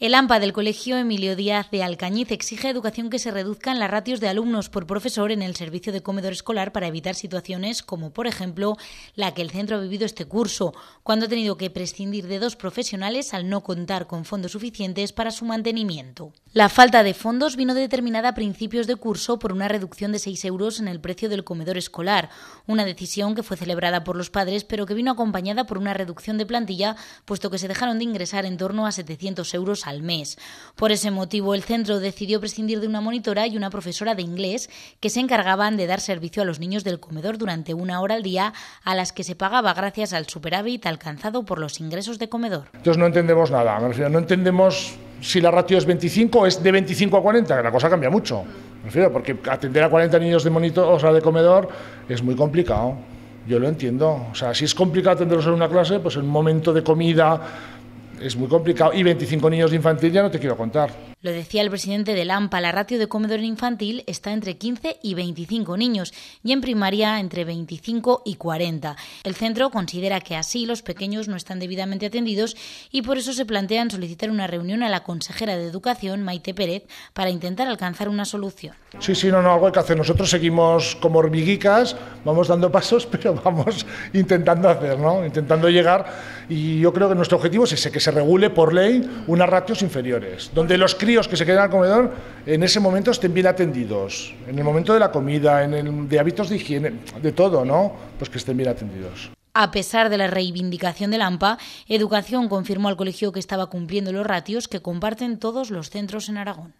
El AMPA del Colegio Emilio Díaz de Alcañiz exige educación que se reduzcan las ratios de alumnos por profesor en el servicio de comedor escolar para evitar situaciones como, por ejemplo, la que el centro ha vivido este curso, cuando ha tenido que prescindir de dos profesionales al no contar con fondos suficientes para su mantenimiento. La falta de fondos vino determinada a principios de curso por una reducción de 6 euros en el precio del comedor escolar, una decisión que fue celebrada por los padres pero que vino acompañada por una reducción de plantilla, puesto que se dejaron de ingresar en torno a 700 euros mes. Por ese motivo, el centro decidió prescindir de una monitora y una profesora de inglés que se encargaban de dar servicio a los niños del comedor durante una hora al día, a las que se pagaba gracias al superávit alcanzado por los ingresos de comedor. Entonces no entendemos nada, no entendemos si la ratio es 25 o es de 25 a 40, que la cosa cambia mucho. Porque atender a 40 niños de monitor, o sea, de comedor es muy complicado. Yo lo entiendo. O sea, si es complicado atenderlos en una clase, pues en un momento de comida es muy complicado. Y 25 niños de infantil ya no te quiero contar. Lo decía el presidente de AMPA, la ratio de comedor infantil está entre 15 y 25 niños y en primaria entre 25 y 40. El centro considera que así los pequeños no están debidamente atendidos y por eso se plantean solicitar una reunión a la consejera de Educación, Maite Pérez, para intentar alcanzar una solución. Sí, sí, no, no, algo hay que hacer. Nosotros seguimos como hormiguicas, vamos dando pasos, pero vamos intentando hacer, ¿no? Intentando llegar y yo creo que nuestro objetivo es ese, que se regule por ley unas ratios inferiores, donde los que se queden al comedor en ese momento estén bien atendidos, en el momento de la comida, en el, de hábitos de higiene, de todo, ¿no? Pues que estén bien atendidos. A pesar de la reivindicación del AMPA, Educación confirmó al colegio que estaba cumpliendo los ratios que comparten todos los centros en Aragón.